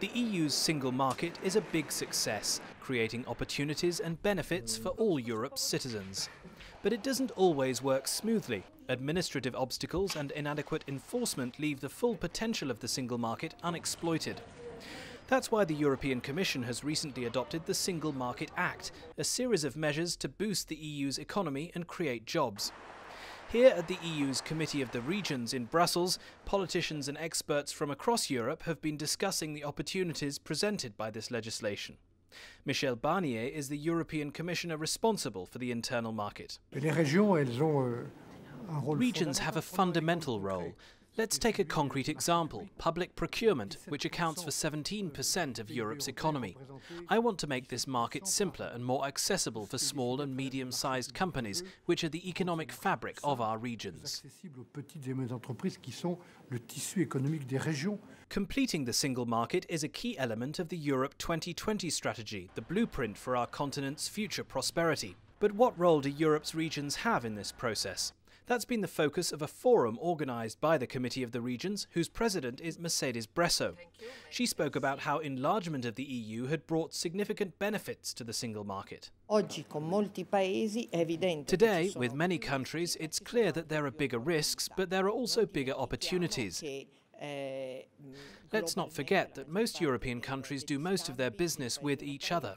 The EU's single market is a big success, creating opportunities and benefits for all Europe's citizens. But it doesn't always work smoothly. Administrative obstacles and inadequate enforcement leave the full potential of the single market unexploited. That's why the European Commission has recently adopted the Single Market Act, a series of measures to boost the EU's economy and create jobs. Here at the EU's Committee of the Regions in Brussels, politicians and experts from across Europe have been discussing the opportunities presented by this legislation. Michel Barnier is the European Commissioner responsible for the internal market. Euh, Regions have a fundamental role. Let's take a concrete example public procurement, which accounts for 17% of Europe's economy. I want to make this market simpler and more accessible for small and medium sized companies, which are the economic fabric of our regions. Completing the single market is a key element of the Europe 2020 strategy, the blueprint for our continent's future prosperity. But what role do Europe's regions have in this process? That's been the focus of a forum organised by the Committee of the Regions, whose president is Mercedes Bresso. She spoke about how enlargement of the EU had brought significant benefits to the single market. Today, with many countries, it's clear that there are bigger risks, but there are also bigger opportunities. Eh, Let's not forget that most European countries do most of their business with each other.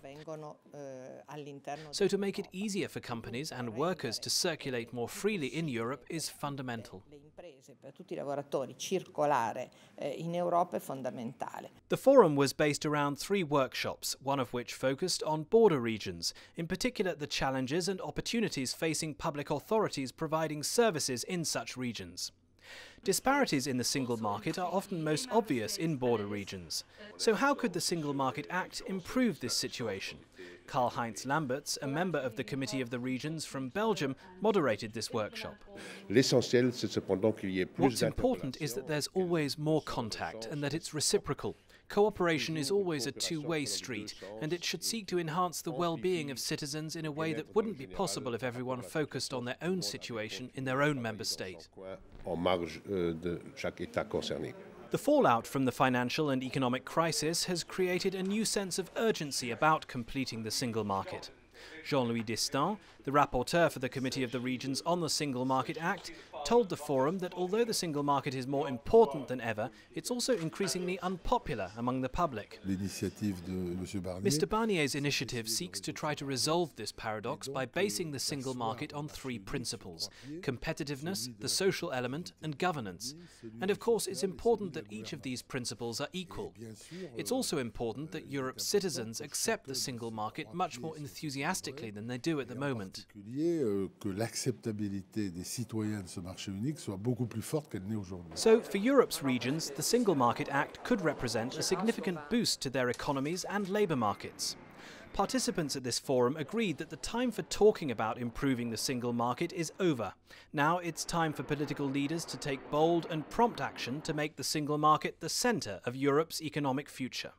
So to make it easier for companies and workers to circulate more freely in Europe is fundamental. The forum was based around three workshops, one of which focused on border regions, in particular the challenges and opportunities facing public authorities providing services in such regions. Disparities in the single market are often most obvious in border regions. So how could the Single Market Act improve this situation? Karl-Heinz Lambertz, a member of the Committee of the Regions from Belgium, moderated this workshop. What's important is that there's always more contact and that it's reciprocal. Cooperation is always a two-way street, and it should seek to enhance the well-being of citizens in a way that wouldn't be possible if everyone focused on their own situation in their own member state. The fallout from the financial and economic crisis has created a new sense of urgency about completing the single market. Jean-Louis Destans, the rapporteur for the Committee of the Regions on the Single Market Act, told the forum that although the single market is more important than ever, it's also increasingly unpopular among the public. Mr. Barnier's initiative seeks to try to resolve this paradox by basing the single market on three principles competitiveness, the social element, and governance. And of course, it's important that each of these principles are equal. It's also important that Europe's citizens accept the single market much more enthusiastically than they do at the moment euh, marché unique soit beaucoup plus forte qu'elle n'est aujourd'hui. So, for Europe's regions, the Single Market Act could represent a significant boost to their economies and labour markets. Participants at this forum agreed that the time for talking about improving the single market is over. Now it's time for political leaders to take bold and prompt action to make the single market the centre of Europe's economic future.